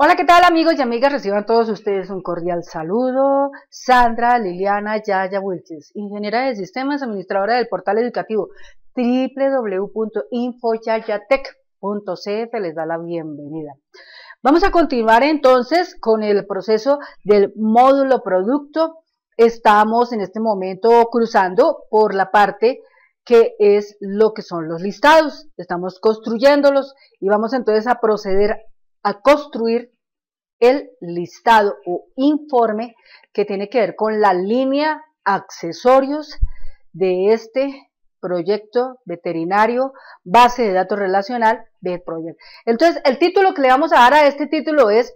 Hola, ¿qué tal amigos y amigas? Reciban todos ustedes un cordial saludo. Sandra Liliana Yaya Wilches, ingeniera de sistemas, administradora del portal educativo www.infoyayatec.cf les da la bienvenida. Vamos a continuar entonces con el proceso del módulo producto. Estamos en este momento cruzando por la parte que es lo que son los listados. Estamos construyéndolos y vamos entonces a proceder a construir el listado o informe que tiene que ver con la línea accesorios de este proyecto veterinario base de datos relacional Project. Entonces, el título que le vamos a dar a este título es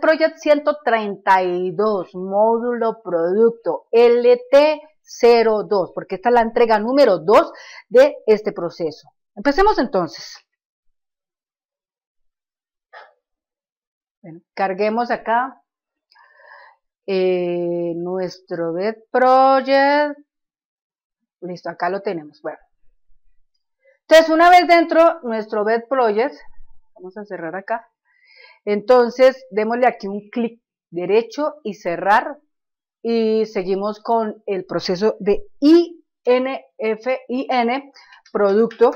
Project 132, módulo producto LT02, porque esta es la entrega número 2 de este proceso. Empecemos entonces. Carguemos acá eh, nuestro Bed Project. Listo, acá lo tenemos. Bueno. Entonces, una vez dentro nuestro Bed Project, vamos a cerrar acá. Entonces, démosle aquí un clic derecho y cerrar. Y seguimos con el proceso de INF, IN, producto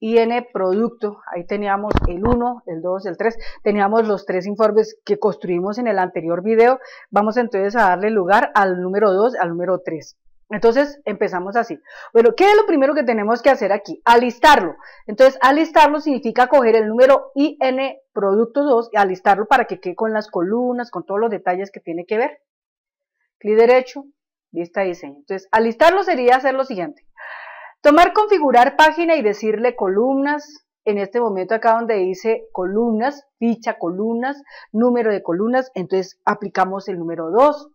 IN producto, ahí teníamos el 1, el 2, el 3, teníamos los tres informes que construimos en el anterior video, vamos entonces a darle lugar al número 2, al número 3. Entonces empezamos así. Bueno, ¿qué es lo primero que tenemos que hacer aquí? Alistarlo. Entonces, alistarlo significa coger el número IN producto 2 y alistarlo para que quede con las columnas, con todos los detalles que tiene que ver. Clic derecho, vista diseño. Entonces, alistarlo sería hacer lo siguiente. Tomar configurar página y decirle columnas, en este momento acá donde dice columnas, ficha columnas, número de columnas, entonces aplicamos el número 2.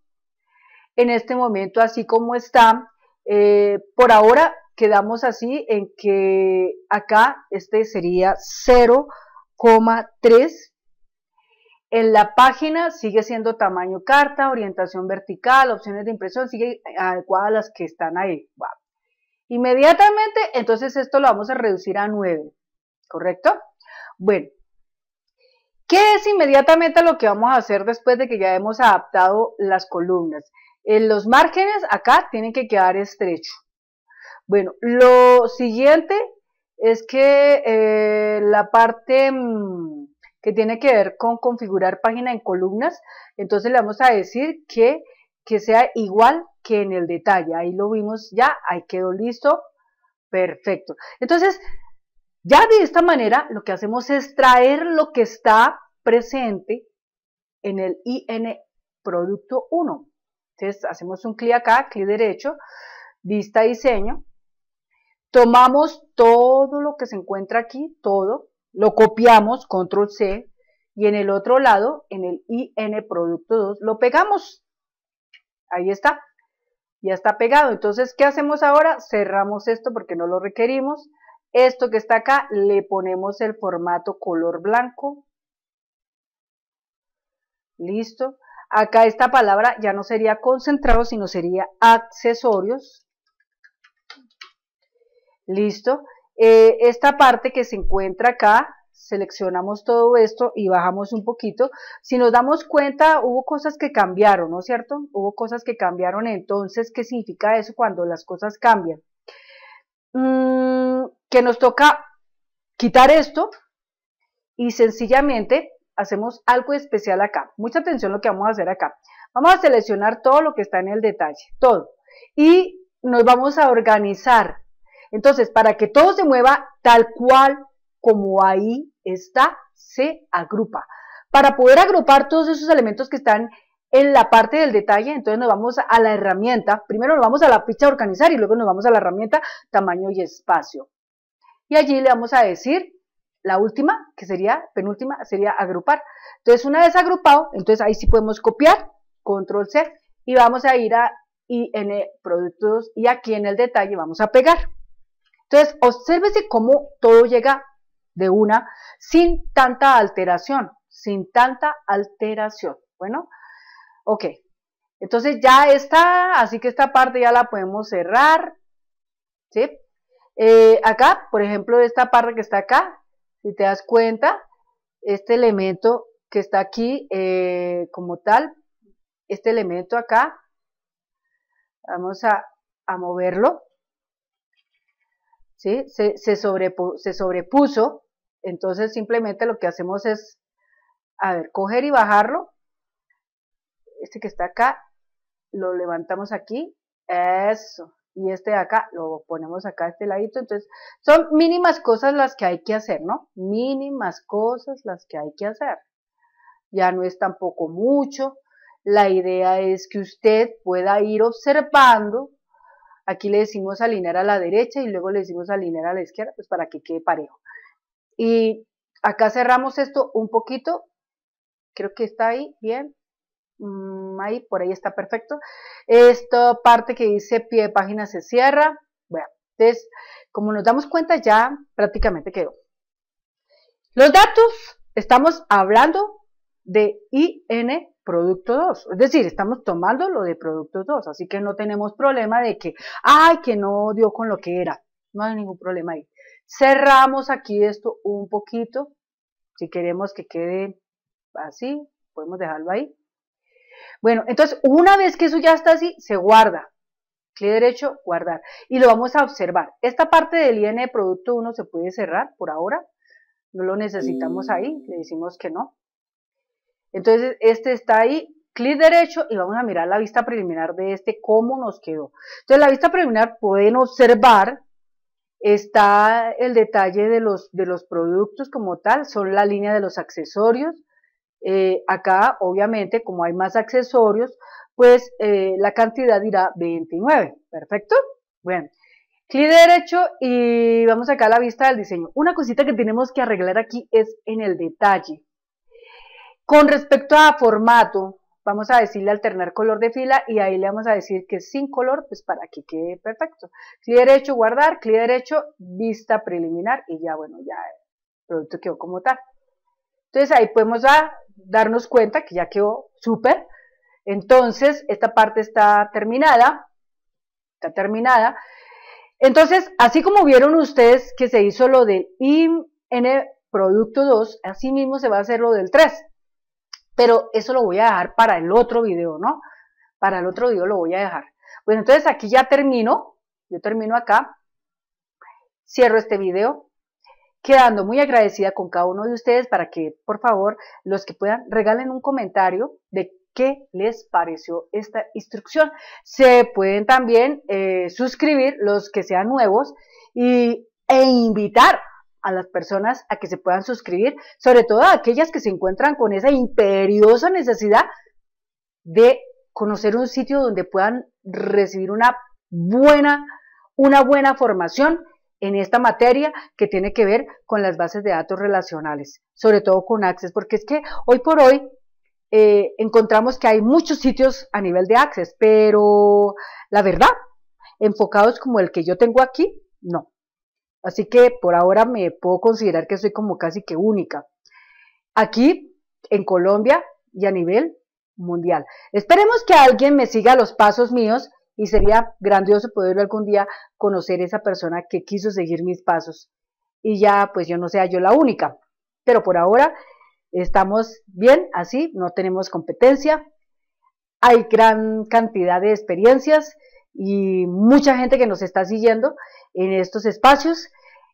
En este momento, así como está, eh, por ahora quedamos así en que acá este sería 0,3. En la página sigue siendo tamaño carta, orientación vertical, opciones de impresión, sigue adecuadas las que están ahí. Inmediatamente, entonces esto lo vamos a reducir a 9, ¿correcto? Bueno, ¿qué es inmediatamente lo que vamos a hacer después de que ya hemos adaptado las columnas? En los márgenes acá tienen que quedar estrechos. Bueno, lo siguiente es que eh, la parte mm, que tiene que ver con configurar página en columnas, entonces le vamos a decir que, que sea igual que en el detalle. Ahí lo vimos ya, ahí quedó listo, perfecto. Entonces, ya de esta manera lo que hacemos es traer lo que está presente en el IN producto 1. Entonces, hacemos un clic acá, clic derecho, vista diseño, tomamos todo lo que se encuentra aquí, todo, lo copiamos, control C, y en el otro lado, en el IN producto 2, lo pegamos. Ahí está ya está pegado. Entonces, ¿qué hacemos ahora? Cerramos esto porque no lo requerimos. Esto que está acá, le ponemos el formato color blanco. Listo. Acá esta palabra ya no sería concentrado, sino sería accesorios. Listo. Eh, esta parte que se encuentra acá, seleccionamos todo esto y bajamos un poquito, si nos damos cuenta hubo cosas que cambiaron, ¿no es cierto? Hubo cosas que cambiaron, entonces, ¿qué significa eso cuando las cosas cambian? Mm, que nos toca quitar esto y sencillamente hacemos algo especial acá. Mucha atención lo que vamos a hacer acá. Vamos a seleccionar todo lo que está en el detalle, todo. Y nos vamos a organizar. Entonces, para que todo se mueva tal cual como ahí está, se agrupa. Para poder agrupar todos esos elementos que están en la parte del detalle, entonces nos vamos a la herramienta, primero nos vamos a la ficha organizar y luego nos vamos a la herramienta tamaño y espacio. Y allí le vamos a decir la última, que sería, penúltima, sería agrupar. Entonces una vez agrupado, entonces ahí sí podemos copiar, control C, y vamos a ir a IN productos y aquí en el detalle vamos a pegar. Entonces, obsérvese cómo todo llega de una sin tanta alteración, sin tanta alteración. Bueno, ok. Entonces ya está, así que esta parte ya la podemos cerrar. ¿Sí? Eh, acá, por ejemplo, esta parte que está acá, si te das cuenta, este elemento que está aquí eh, como tal, este elemento acá, vamos a, moverlo, ¿sí? Se, se sobrepuso, entonces simplemente lo que hacemos es, a ver, coger y bajarlo, este que está acá, lo levantamos aquí, eso, y este de acá lo ponemos acá a este ladito, entonces son mínimas cosas las que hay que hacer, ¿no? Mínimas cosas las que hay que hacer. Ya no es tampoco mucho, la idea es que usted pueda ir observando, aquí le decimos alinear a la derecha y luego le decimos alinear a la izquierda, pues para que quede parejo. Y acá cerramos esto un poquito, creo que está ahí, bien, Mm, ahí, por ahí está perfecto. Esta parte que dice pie de página se cierra. Bueno, entonces, como nos damos cuenta, ya prácticamente quedó. Los datos, estamos hablando de IN producto 2, es decir, estamos tomando lo de producto 2, así que no tenemos problema de que, ay, que no dio con lo que era, no hay ningún problema ahí. Cerramos aquí esto un poquito, si queremos que quede así, podemos dejarlo ahí. Bueno, entonces una vez que eso ya está así, se guarda. Clic derecho, guardar. Y lo vamos a observar. Esta parte del IN de producto 1 se puede cerrar por ahora. No lo necesitamos ahí, le decimos que no. Entonces este está ahí, clic derecho y vamos a mirar la vista preliminar de este, cómo nos quedó. Entonces la vista preliminar pueden observar, está el detalle de los, de los productos como tal, son la línea de los accesorios, eh, acá, obviamente, como hay más accesorios, pues eh, la cantidad dirá 29. ¿Perfecto? Bueno, clic derecho y vamos acá a la vista del diseño. Una cosita que tenemos que arreglar aquí es en el detalle. Con respecto a formato, vamos a decirle alternar color de fila y ahí le vamos a decir que sin color, pues para que quede perfecto. Clic derecho, guardar, clic derecho, vista preliminar y ya, bueno, ya el producto quedó como tal. Entonces ahí podemos darnos cuenta que ya quedó súper. Entonces esta parte está terminada. Está terminada. Entonces, así como vieron ustedes que se hizo lo del IN producto 2, así mismo se va a hacer lo del 3. Pero eso lo voy a dejar para el otro video, ¿no? Para el otro video lo voy a dejar. Bueno, entonces aquí ya termino. Yo termino acá. Cierro este video quedando muy agradecida con cada uno de ustedes para que, por favor, los que puedan, regalen un comentario de qué les pareció esta instrucción. Se pueden también eh, suscribir los que sean nuevos y, e invitar a las personas a que se puedan suscribir, sobre todo a aquellas que se encuentran con esa imperiosa necesidad de conocer un sitio donde puedan recibir una buena, una buena formación en esta materia que tiene que ver con las bases de datos relacionales, sobre todo con Access, porque es que hoy por hoy eh, encontramos que hay muchos sitios a nivel de Access, pero la verdad, enfocados como el que yo tengo aquí, no. Así que por ahora me puedo considerar que soy como casi que única. Aquí, en Colombia y a nivel mundial. Esperemos que alguien me siga los pasos míos y sería grandioso poder algún día conocer esa persona que quiso seguir mis pasos y ya pues yo no sea yo la única. Pero por ahora estamos bien así, no tenemos competencia, hay gran cantidad de experiencias y mucha gente que nos está siguiendo en estos espacios.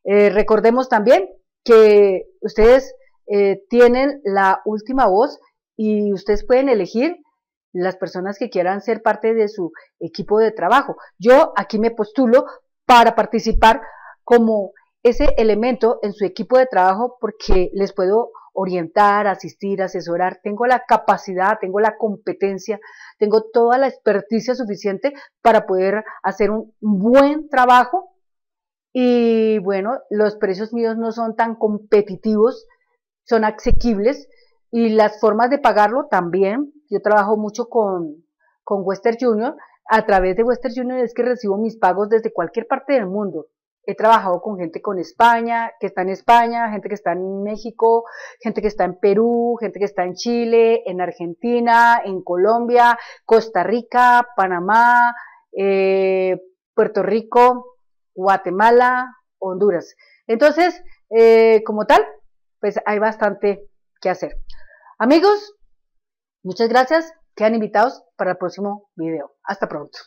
Eh, recordemos también que ustedes eh, tienen la última voz y ustedes pueden elegir las personas que quieran ser parte de su equipo de trabajo. Yo aquí me postulo para participar como ese elemento en su equipo de trabajo porque les puedo orientar, asistir, asesorar, tengo la capacidad, tengo la competencia, tengo toda la experticia suficiente para poder hacer un buen trabajo y bueno, los precios míos no son tan competitivos, son asequibles y las formas de pagarlo también yo trabajo mucho con, con Western Junior. A través de Western Junior es que recibo mis pagos desde cualquier parte del mundo. He trabajado con gente con España, que está en España, gente que está en México, gente que está en Perú, gente que está en Chile, en Argentina, en Colombia, Costa Rica, Panamá, eh, Puerto Rico, Guatemala, Honduras. Entonces, eh, como tal, pues hay bastante que hacer. Amigos, muchas gracias. Quedan invitados para el próximo video. Hasta pronto.